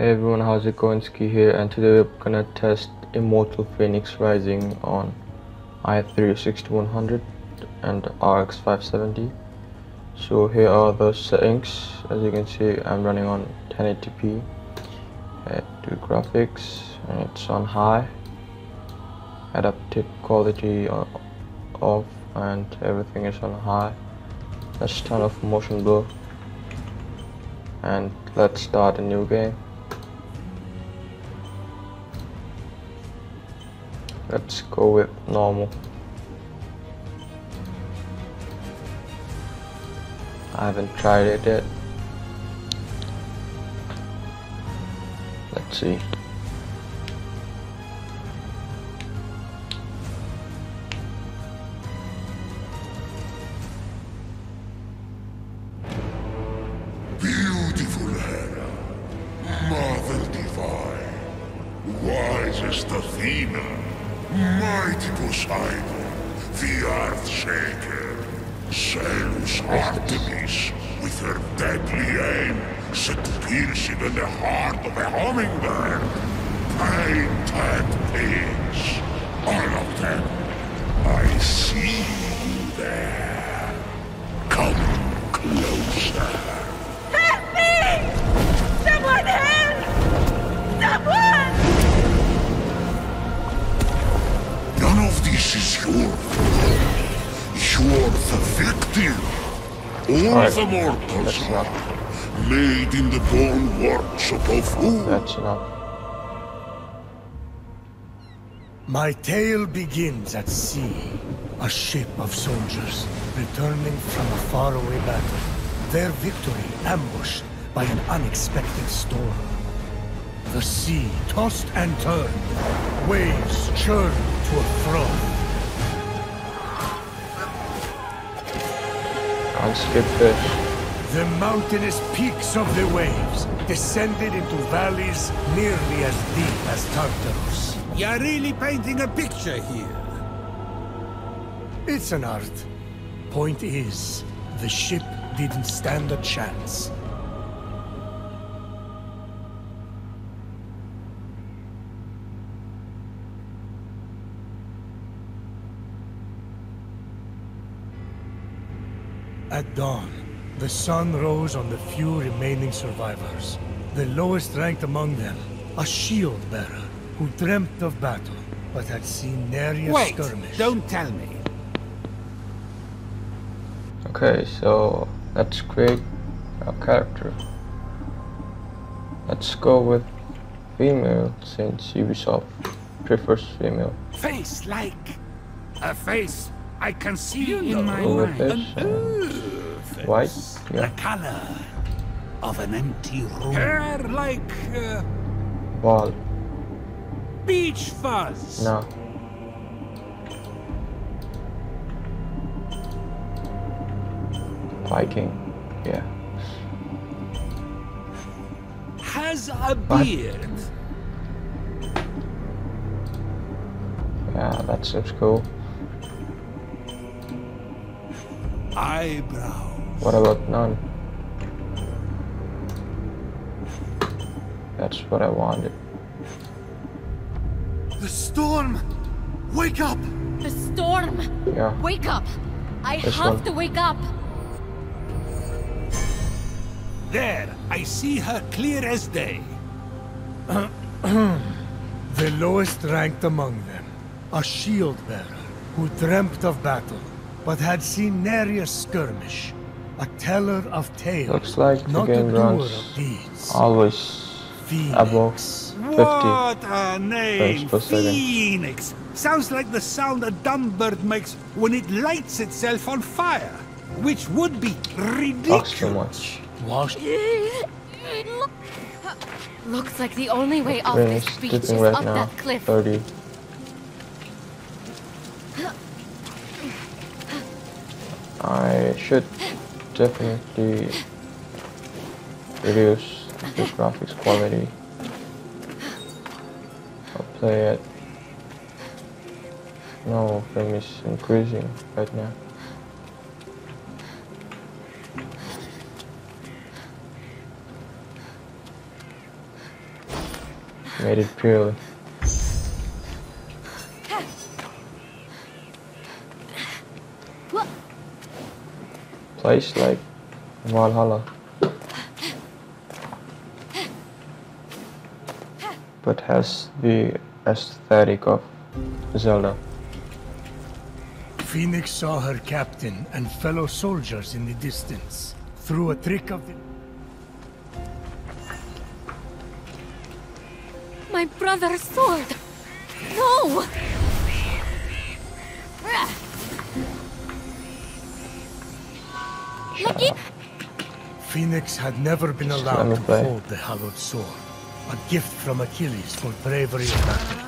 Hey everyone, how's it going? Ski here, and today we're gonna test Immortal Fenyx Rising on i3 6100 and RX 570. So here are the settings. As you can see, I'm running on 1080p. Head to graphics, and it's on high. Adaptive quality off, and everything is on high. Let's turn off motion blur, and let's start a new game. Let's go with normal. I haven't tried it yet. Let's see. Her deadly aim set to pierce even the heart of a hummingbird. Painted pigs, all of them. I see you there. Come closer. Help me! Someone help! Someone! None of this is your fault. You're the victim. All Alright, the mortals that's are made in the bone workshop of who? That's enough. My tale begins at sea. A ship of soldiers returning from a faraway battle. Their victory ambushed by an unexpected storm. The sea tossed and turned. Waves churned to a froth. Can't skip this. The mountainous peaks of the waves descended into valleys nearly as deep as Tartarus. You're really painting a picture here. It's an art. Point is, the ship didn't stand a chance. At dawn, the sun rose on the few remaining survivors. The lowest ranked among them, a shield bearer who dreamt of battle, but had seen nary a Wait, skirmish. don't tell me. Okay, so let's create a character. Let's go with female since Ubisoft prefers female. Face like a face I can see you in my Go with mind. this. uh, white, The color of an empty room. Hair like uh, Ball, beach fuzz. no. Viking, yeah. Has a What? beard. Yeah, that seems cool. Eyebrows. What about none? That's what I wanted. The storm! Wake up! The storm! Yeah, Wake up! I This have one. to wake up! There, I see her clear as day. The lowest ranked among them, a shield bearer who dreamt of battle, but had seen nary a skirmish, a teller of tales, looks like the not a game doer runs of deeds. always Fenyx. above 50. What a name! frames per second. Fenyx! Sounds like the sound a dumb bird makes when it lights itself on fire, which would be Talks too ridiculous. much. Wash Looks like the only way off Rain this is beach is dipping right up now. that cliff. 30. I should definitely reduce the graphics quality. I'll play it. No, frame is increasing right now. Made it purely. Place like Valhalla. But has the aesthetic of Zelda. Fenyx saw her captain and fellow soldiers in the distance. Through a trick of the... My brother's sword! No! Fenyx had never been allowed to hold the hallowed sword. A gift from Achilles for bravery in battle.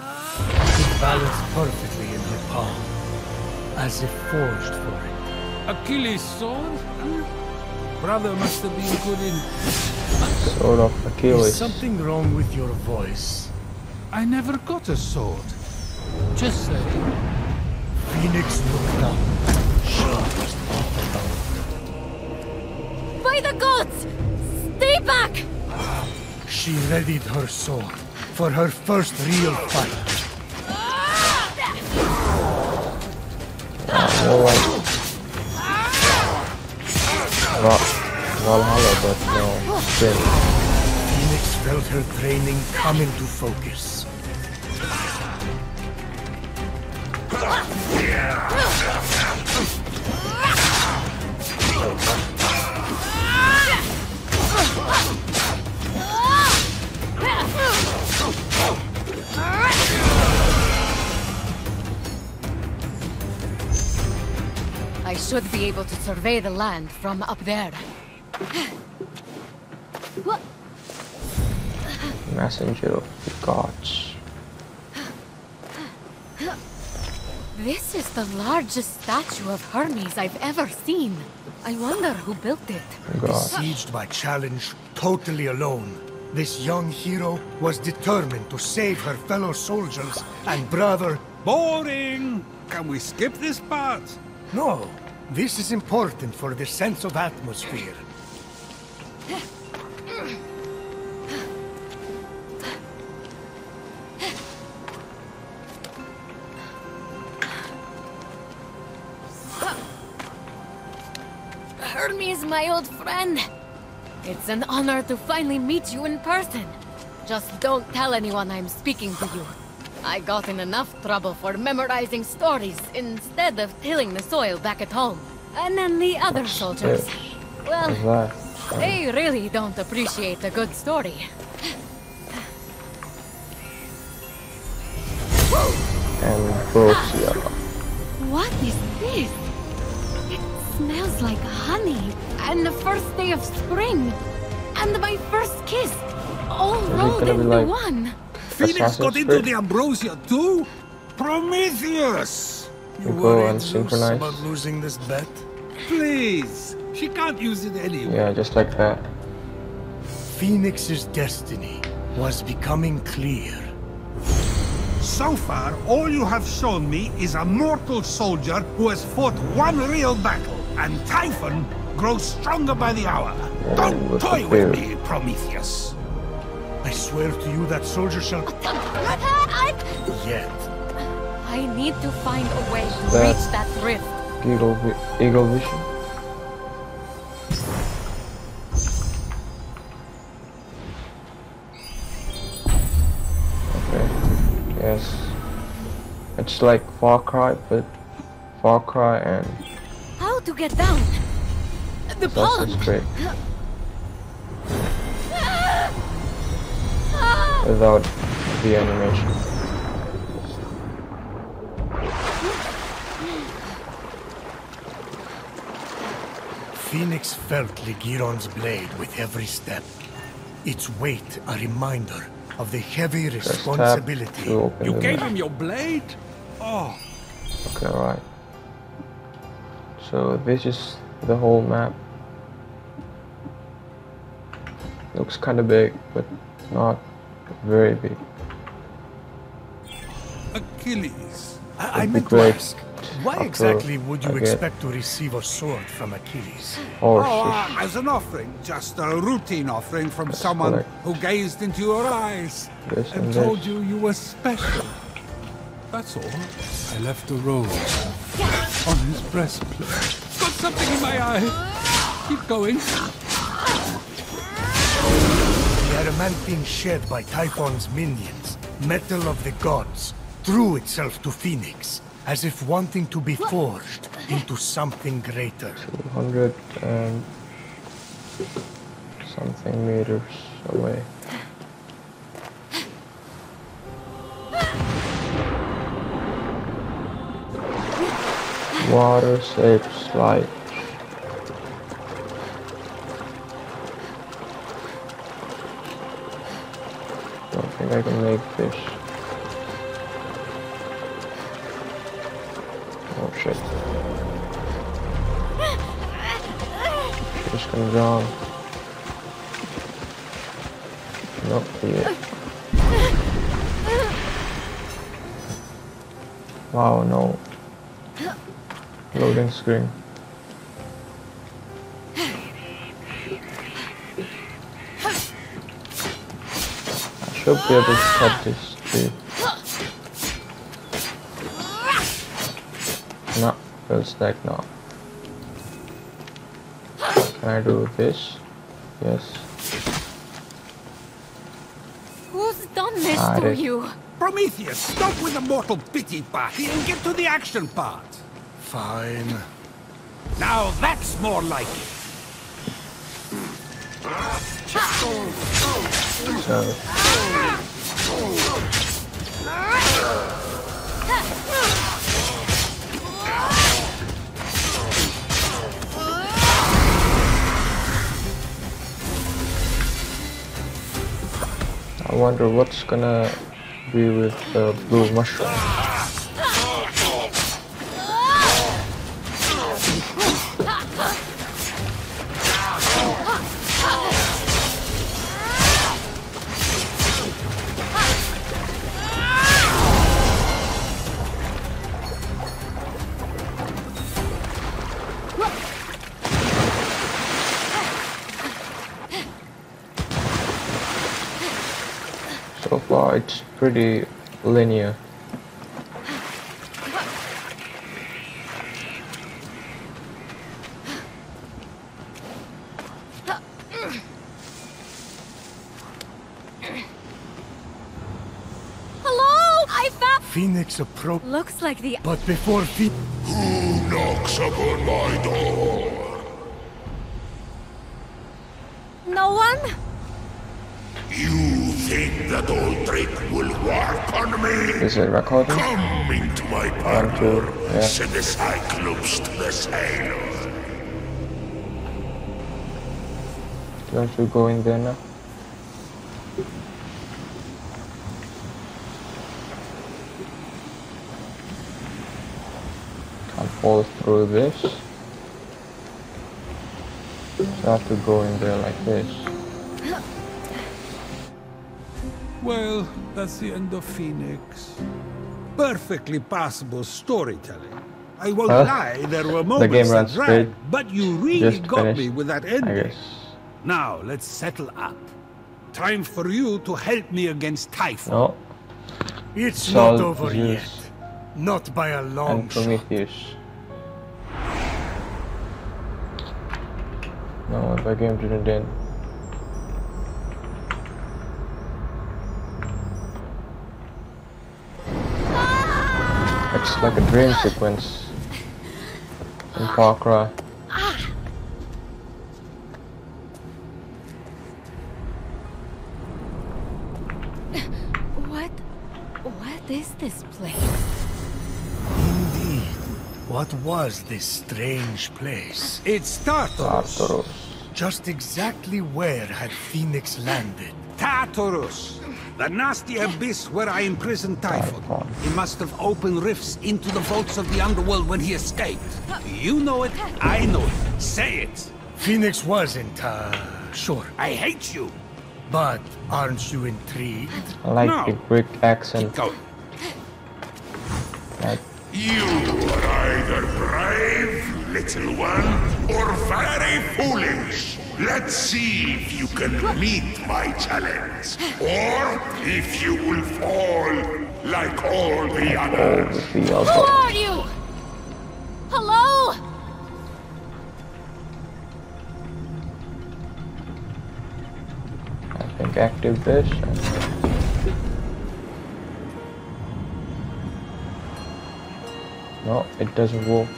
It balanced perfectly in her palm, as if forged for it. Achilles' sword? Hmm? Brother must have been good in... Sword of Is Achilles. something wrong with your voice? I never got a sword. Just saying. Fenyx looked up. By the gods! Stay back! She readied her sword for her first real fight. More like Val- Valhalla, but no. Fenyx felt her training come into focus. I should be able to survey the land from up there. What? Messenger of the gods. This is the largest statue of Hermes I've ever seen. I wonder who built it. God. Besieged by challenge, totally alone, this young hero was determined to save her fellow soldiers and brother. Boring! Can we skip this part? No, this is important for the sense of atmosphere. My old friend. It's an honor to finally meet you in person. Just don't tell anyone I'm speaking to you. I got in enough trouble for memorizing stories instead of tilling the soil back at home. And then the other soldiers. Well, they really don't appreciate a good story. Ambrosia. What is this? It smells like honey, and the first day of spring, and my first kiss, all it rolled gonna into like- one. Fenyx Assassin's got into the ambrosia too? Prometheus! You You go worried, and synchronize. about losing this bet? Please! She can't use it anyway. Yeah, just like that. Fenyx's destiny was becoming clear. So far, all you have shown me is a mortal soldier who has fought one real battle, and Typhon grows stronger by the hour. Yeah, Don't toy with me, Prometheus. I swear to you that soldier shall I, yet. I need to find a way to That- reach that rift. Eagle, vi- eagle vision. Okay. Yes. It's like Far Cry, but Far Cry and How to get down? The pond. Assassin's Creed without the animation. Fenyx felt Ligyron's blade with every step. Its weight a reminder of the heavy responsibility. You gave map. him your blade? Oh, Okay, right. So this is the whole map. Looks kind of big, but not very big. Achilles. I, I It'd meant to ask, Why After exactly would you expect to receive a sword from Achilles? horses. Oh, uh, as an offering, just a routine offering from Let's someone collect who gazed into your eyes this and and told this. you you were special. That's all. I left a rose on his breastplate. Got something in my eye. Keep going. Adamantine shed by Typhon's minions, metal of the gods, threw itself to Fenyx, as if wanting to be forged into something greater. 200 and something meters away. Water saves life. I can make fish. Oh shit. Fish can drown. Not yet. Wow, no. Loading screen. Should be able to cut this tree. No, feels stack now. Can I do this? Yes. Who's done this Ah, to you? Prometheus, stop with the mortal pity party and get to the action part. Fine. Now that's more like it. So, I wonder what's gonna be with the blue mushroom. So far, it's pretty linear. Hello? I found. Fenyx approached, Looks like the. but before Fenyx... Who knocks upon my door? No one? You think that old trick will work on me? Is it recording? Come into my One, two, yeah. send the Cyclops to the sailor. Don't you go in there now? Can't fall through this. So I have to go in there like this. Well, that's the end of Fenyx. Perfectly passable storytelling. I won't Huh? lie, there were game moments that runs dragged, straight. but you really Just got me with that ending. Now, let's settle up. Time for you to help me against Typhon. No, It's Sol, not over Zeus, yet. Not by a long and shot. Prometheus. No, the game didn't end. It's like a dream sequence in Far Cry. What? What is this place? Indeed. What was this strange place? It's Tartarus. Tartarus. Just exactly where had Fenyx landed? Tartarus. The nasty abyss where I imprisoned Typhon. Typhon. He must have opened rifts into the vaults of the underworld when he escaped. You know it, I know it. Say it. Fenyx wasn't, uh, sure. I hate you. But aren't you intrigued? I like No. the Greek Keep accent. going. Like You are either brave, little one, or very foolish. Let's see if you can meet my challenge, or if you will fall like all the others. with Who are you? Hello? I think active this. No, it doesn't work.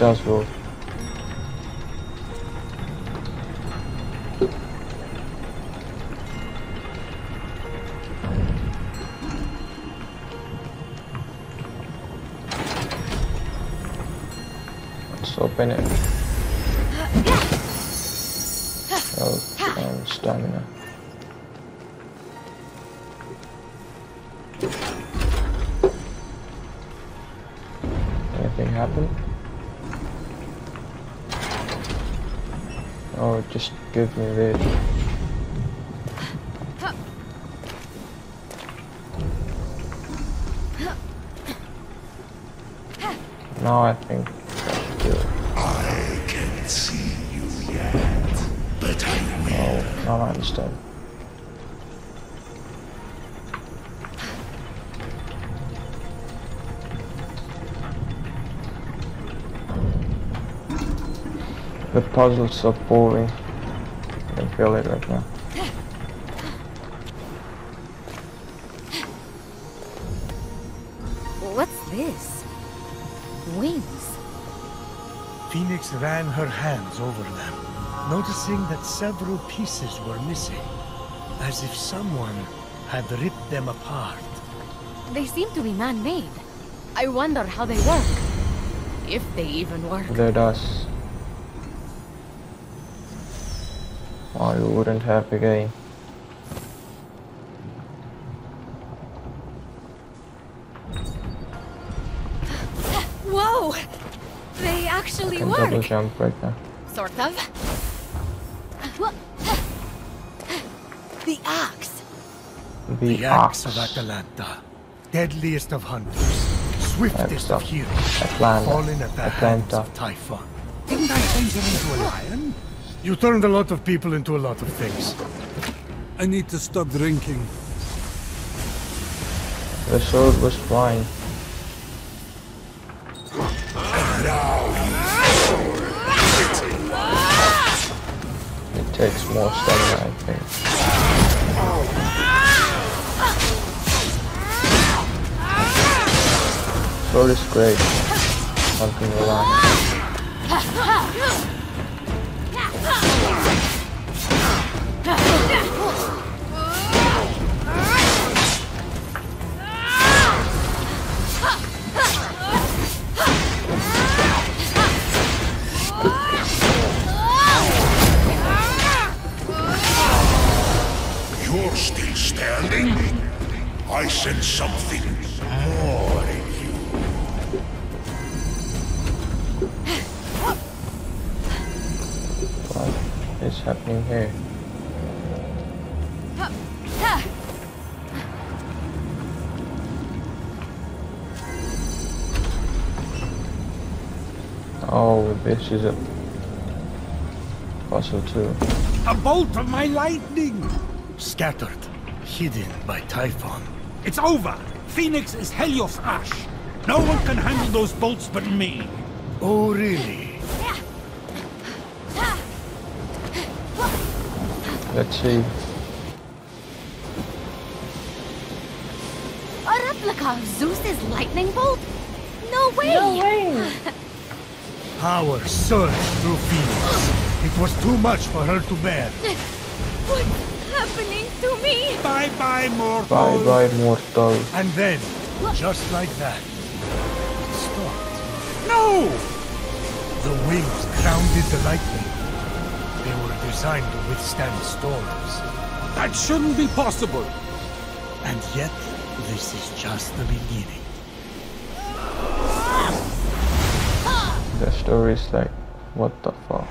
Let's open it. Now I think I should do it. I can see you yet, but I will. Oh, now I understand. The puzzles are boring. I can feel it right now. Fenyx ran her hands over them, noticing that several pieces were missing, as if someone had ripped them apart. They seem to be man-made. I wonder how they work. If they even work. There does. Or you wouldn't have a can double jump right now. Sort of. The axe. The, The axe of ox. Atalanta, deadliest of hunters, swiftest of heroes, Atlanta. fallen at the hands of Typhon. Didn't I change him into a lion? You turned a lot of people into a lot of things. I need to stop drinking. The sword was flying. Ah, takes more stamina, I think. Sword is great. Something to still standing? I sense something more in you. What is happening here? Oh, this is a puzzle too. A bolt of my lightning! Scattered, hidden by Typhon. It's over! Fenyx is Helios Ash! No one can handle those bolts but me! Oh, really? Let's see. A replica of Zeus's lightning bolt? No way! No way! Power surged through Fenyx. It was too much for her to bear. What's happening to me? Bye-bye, mortal! Bye bye, mortal. And then, just like that, it stopped. No! The wings grounded the lightning. They were designed to withstand storms. That shouldn't be possible! And yet, this is just the beginning. The story is like, what the fuck?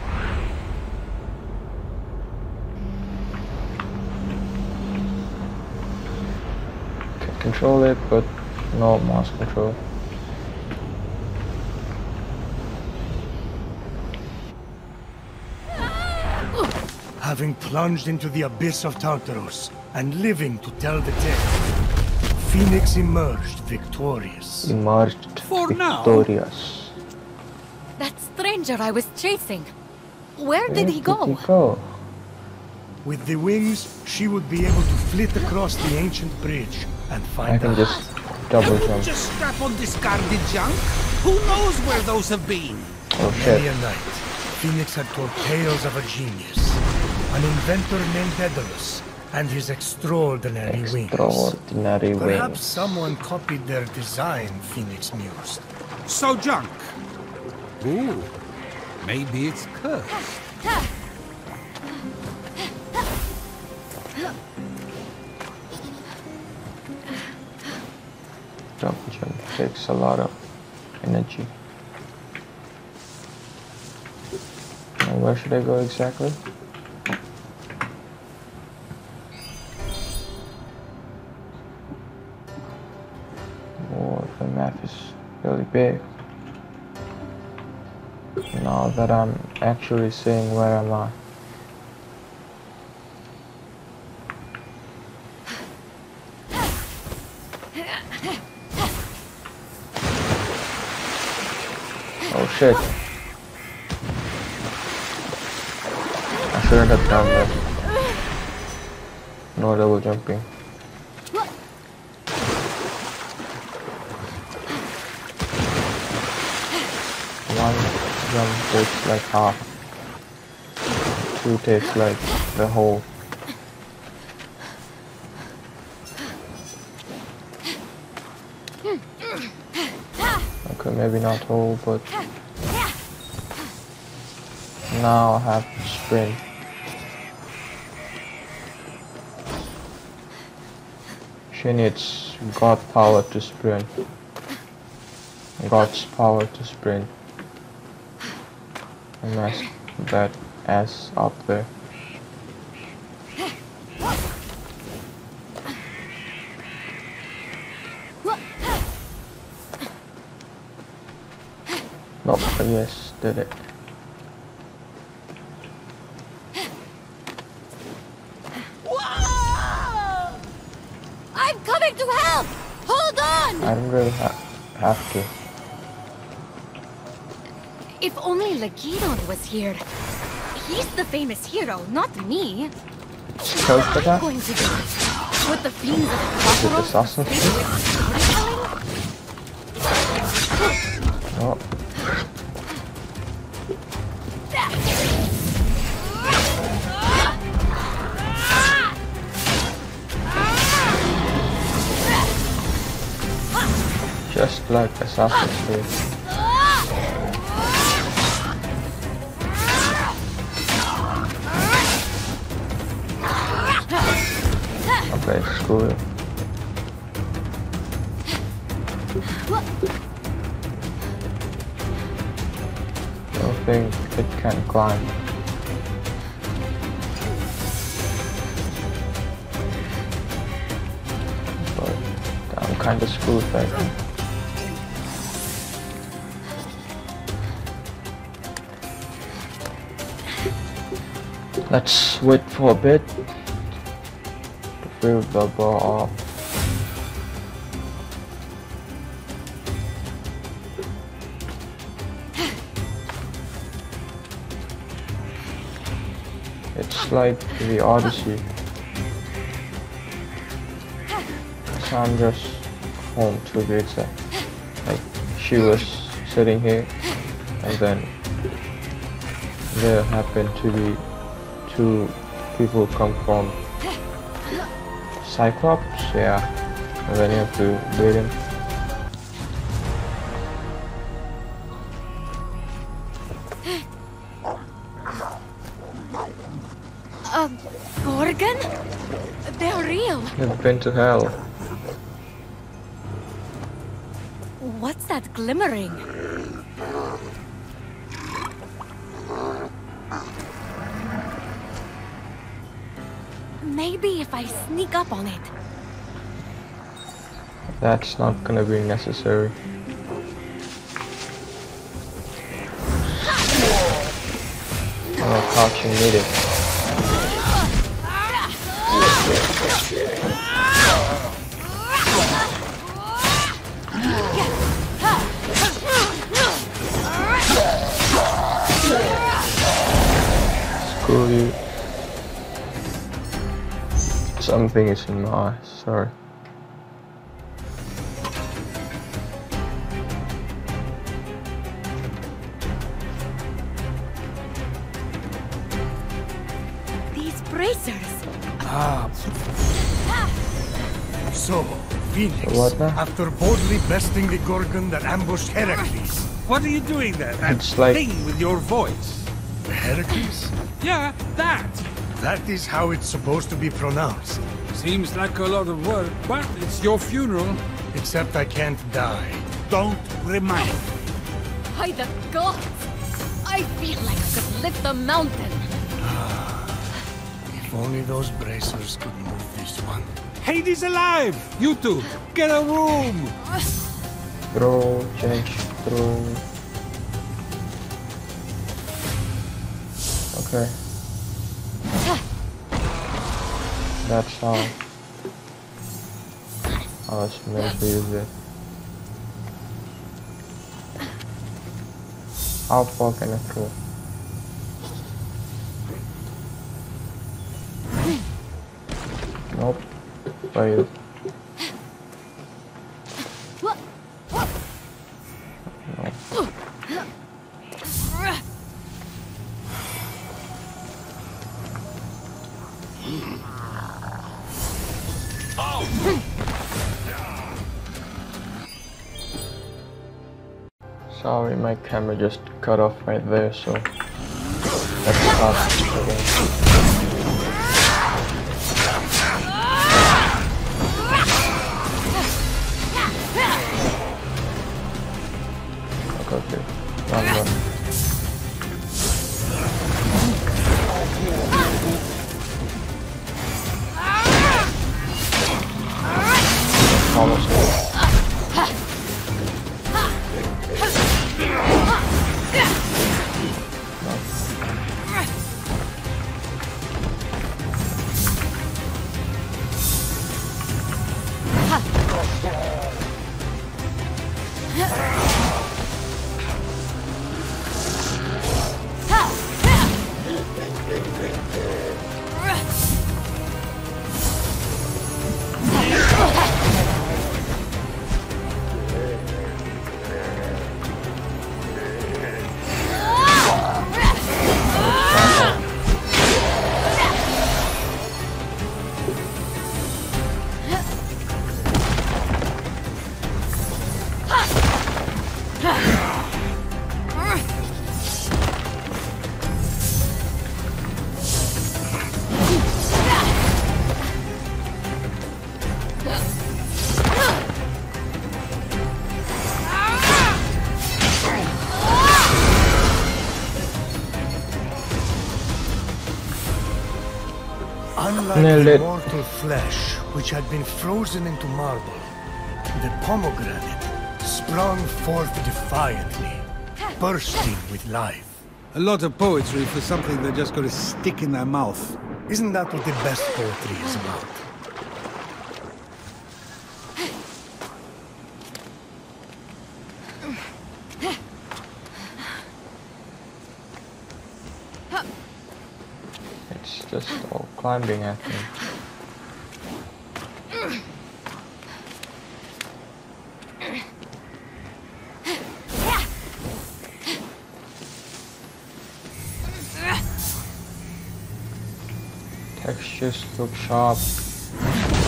Control it, but no mouse control. Having plunged into the abyss of Tartarus and living to tell the tale, Fenyx emerged victorious. Emerged For now. victorious. That stranger I was chasing. Where Where did he go? he go? With the wings, she would be able to flit across the ancient bridge and I find can us. just double jump. Just strap on discarded junk. Who knows where those have been? Oh Many shit. a night, Fenyx had told tales of a genius, an inventor named Daedalus, and his extraordinary wings. Extraordinary Perhaps wings. someone copied their design, Fenyx mused. So junk. Ooh, maybe it's cursed. Jump jump takes a lot of energy. Now where should I go exactly? Oh, the map is really big. Now that I'm actually seeing where am I? Shit. I shouldn't have done that. No double jumping. One jump takes like half. Two takes like the whole. Okay, maybe not whole, but now I have to sprint. She needs God power to sprint. God's power to sprint. I messed that ass up there. Nope, yes, did it. Whoa! I'm coming to help! Hold on! I don't really ha have to. If only Ligyron was here. He's the famous hero, not me. Chose for that? going to do with the fiends of Is it Tartarus Assassin's like Assassin's Creed. Okay, screw it. don't think it can climb. But I'm kinda screwed right Let's wait for a bit to fill the bar up. It's like the Odyssey. Sandra's home to exact. Like she was sitting here and then there happened to be two people come from Cyclops, yeah. And then you have to beat him. Um, Gorgon? They're real. You've been to hell. What's that glimmering? Sneak up on it. That's not gonna be necessary. Oh, crouching needed. Something is in my eye, sorry. These bracers. Ah. So, Fenyx, What now? after boldly besting the Gorgon that ambushed Heracles. What are you doing there? That It's like- thing with your voice. Heracles? Yeah, that. That is how it's supposed to be pronounced. Seems like a lot of work, but it's your funeral. Except I can't die. Don't remind me. By the gods! I feel like I could lift a mountain. If only those bracers could move this one. Hades alive! You two, get a room! Throw, change, throw. Okay. That's how I was meant to use it. How far can I throw? Nope. Failed. Camera just cut off right there, so. Okay, okay. Almost there. Unlike Nailed the it. mortal flesh, which had been frozen into marble, the pomegranate sprung forth defiantly, bursting with life. A lot of poetry for something they're just gonna stick in their mouth. Isn't that what the best poetry is about? It's just all climbing, I think. Textures look sharp.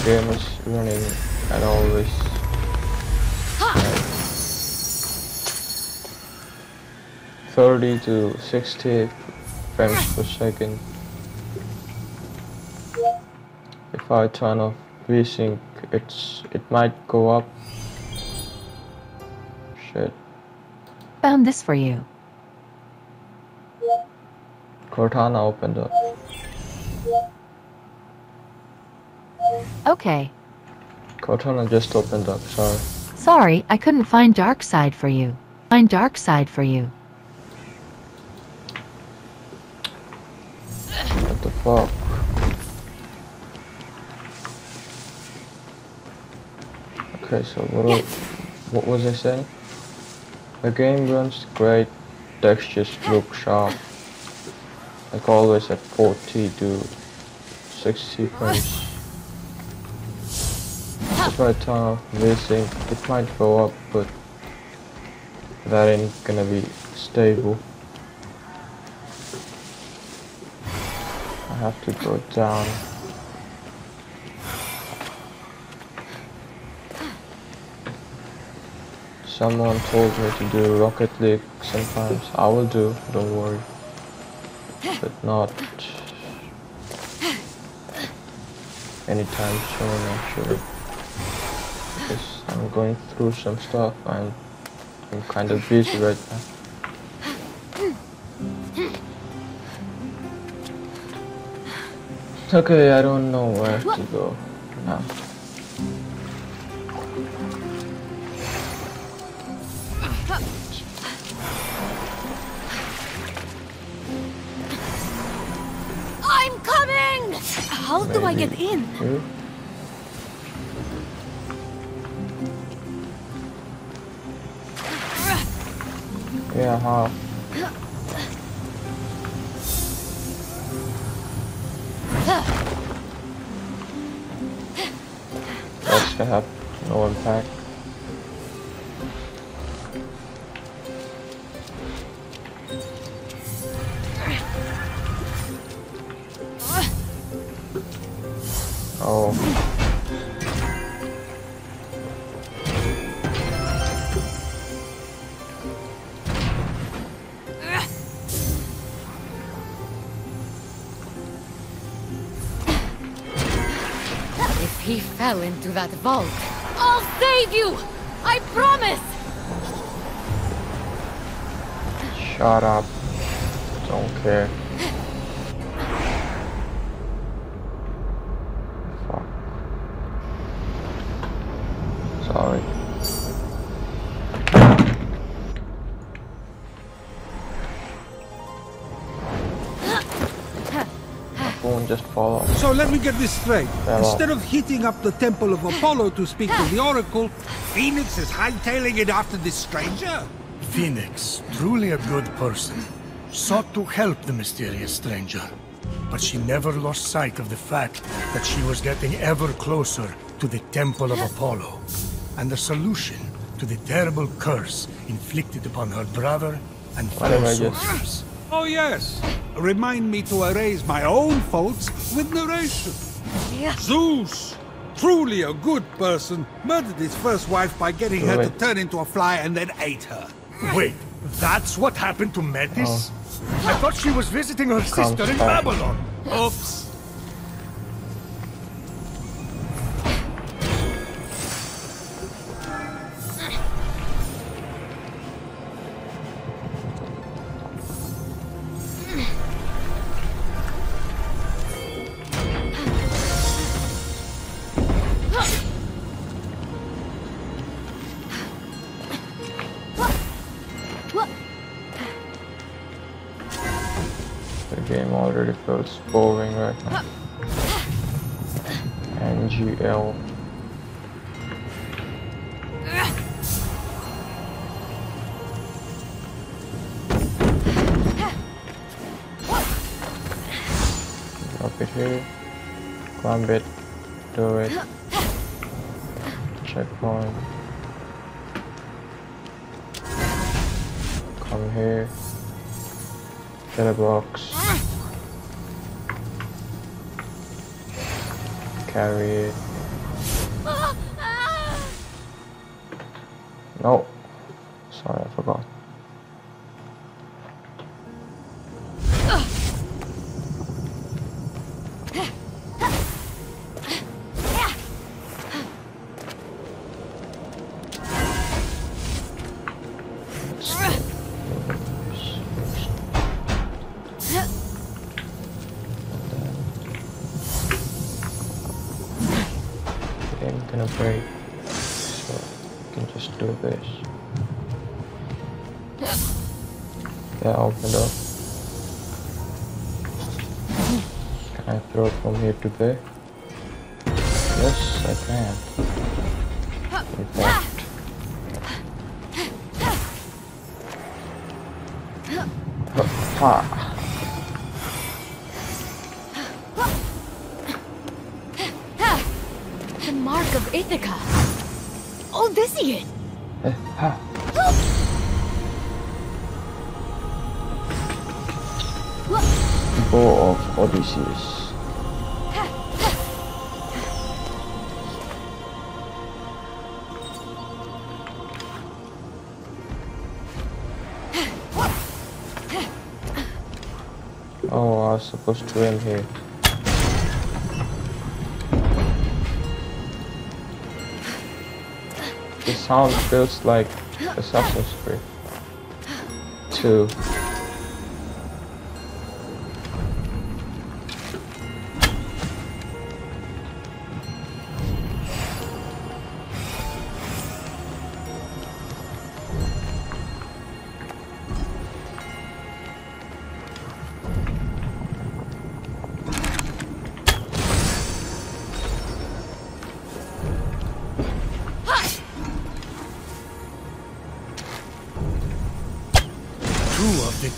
Game is running at always. Thirty to sixty frames per second. Turn off VSync, it's it might go up. Shit. Found this for you. Cortana opened up. Okay. Cortana just opened up, sorry. Sorry, I couldn't find dark side for you. Find dark side for you. What the fuck? Okay, so what, what was I saying? The game runs great, textures look sharp. Like always at 40 to 60 frames. Just right now, VSync, it might go up, but that ain't gonna be stable. I have to go down. Someone told me to do Rocket League sometimes. I will do, don't worry. But not anytime soon, actually. Because I'm going through some stuff and I'm kind of busy right now. Okay, I don't know where to go now. I'm coming! How do I get in? Yeah, how? That's gonna have no impact. Fell into that vault, I'll save you! I promise! Shut up. Don't care. Fuck. Sorry. Just fall off. So let me get this straight. Yeah, well- Instead of hitting up the Temple of Apollo to speak to the Oracle, Fenyx is hightailing it after this stranger? Fenyx, truly a good person, sought to help the mysterious stranger. But she never lost sight of the fact that she was getting ever closer to the Temple of Apollo, and the solution to the terrible curse inflicted upon her brother and fellow Whatever, soldiers. Oh yes. Remind me to erase my own faults with narration. Yeah. Zeus, truly a good person, murdered his first wife by getting her to turn into a fly and then ate her. Wait, that's what happened to Metis? Oh. I thought she was visiting her sister in. Babylon. Oops. Game already feels boring right now. NGL. Drop it here. Climb it. Do it. Checkpoint. Come here. Get a box. Carry it. Ah, ah. No. Break. So I can just do this. Yeah, open up. Can I throw it from here to there? Yes, I can. In fact. Ha! Ithaca. Oh, this is it. Bow of Odysseus. Oh, I was supposed to aim here. Sound feels like Assassin's Creed 2.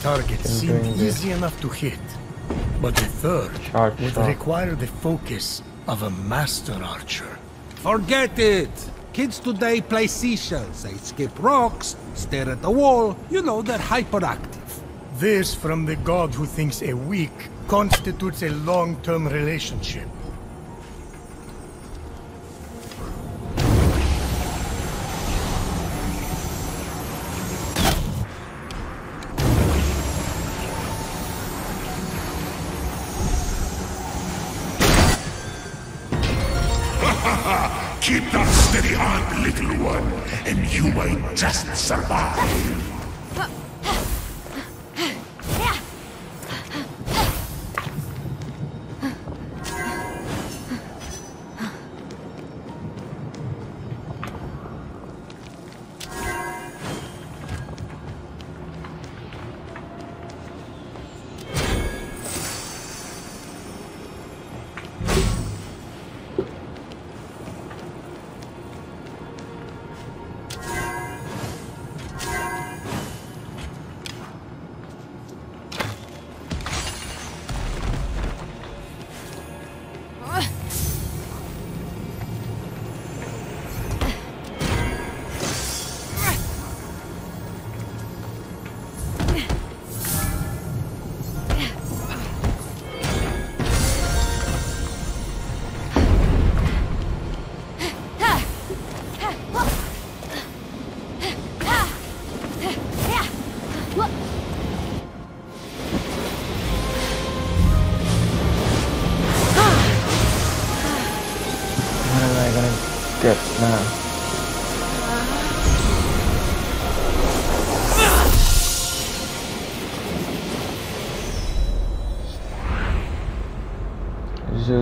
Two the targets Can seemed bring the- easy enough to hit, but the third Charge would shot. require the focus of a master archer. Forget it! Kids today play seashells. They skip rocks, stare at the wall. You know, they're hyperactive. This from the god who thinks a week constitutes a long-term relationship.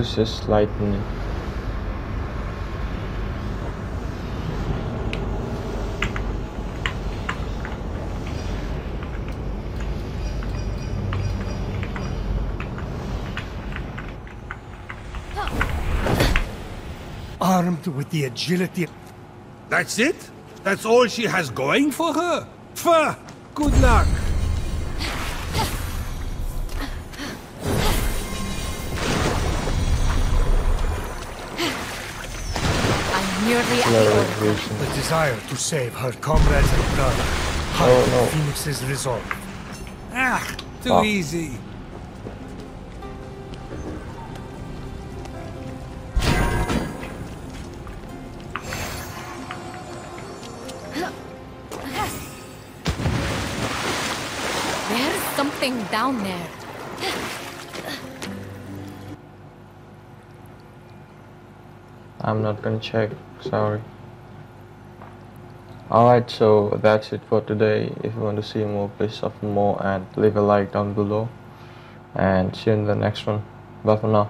Zeus is lightning. Armed with the agility That's it? That's all she has going for her? Pfft! Good luck! I'm nearly at the Level order. vision. the desire to save her comrades and brother, Oh, no. Fenyx's resolve. Ah, too Ah. easy. There's something down there. I'm not gonna check, sorry. Alright, so that's it for today. If you want to see more, please suffer more and leave a like down below. And see you in the next one. Bye for now.